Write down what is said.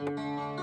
Música